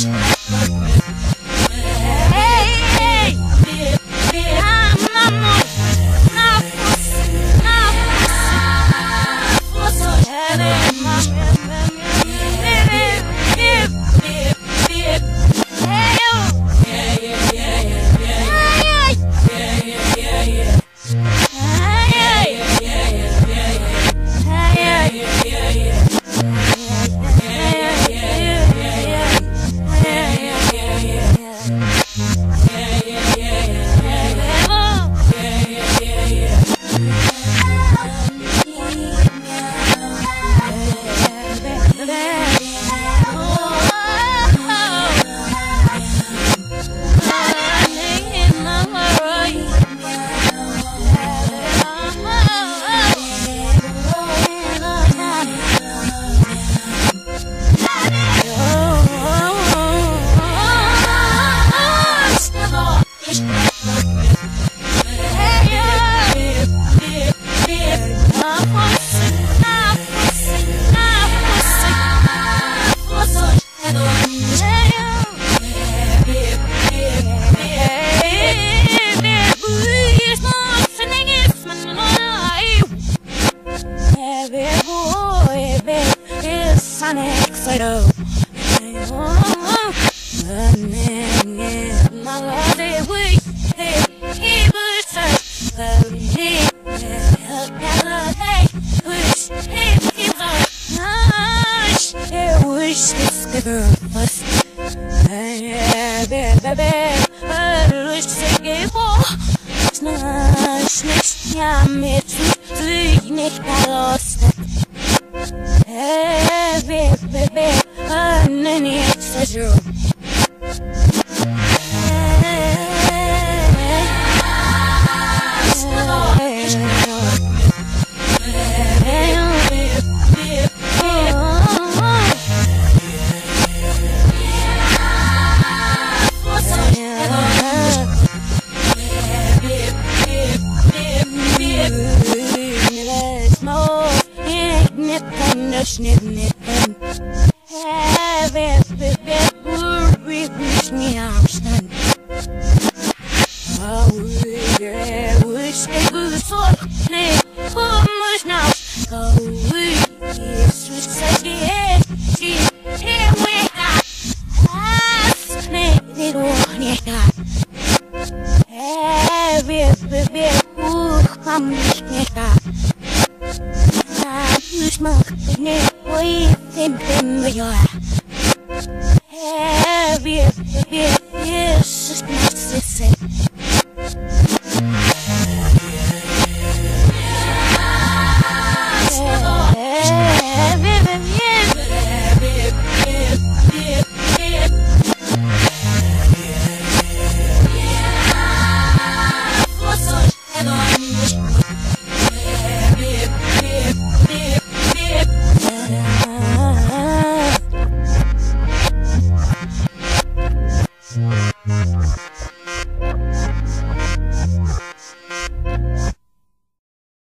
Podcast. Fido. Wish this never was. Mit, nicht, nicht, bedroom. Snip, snip. bezbie ucham śmiecha. Już mach nie oj tym tym jora.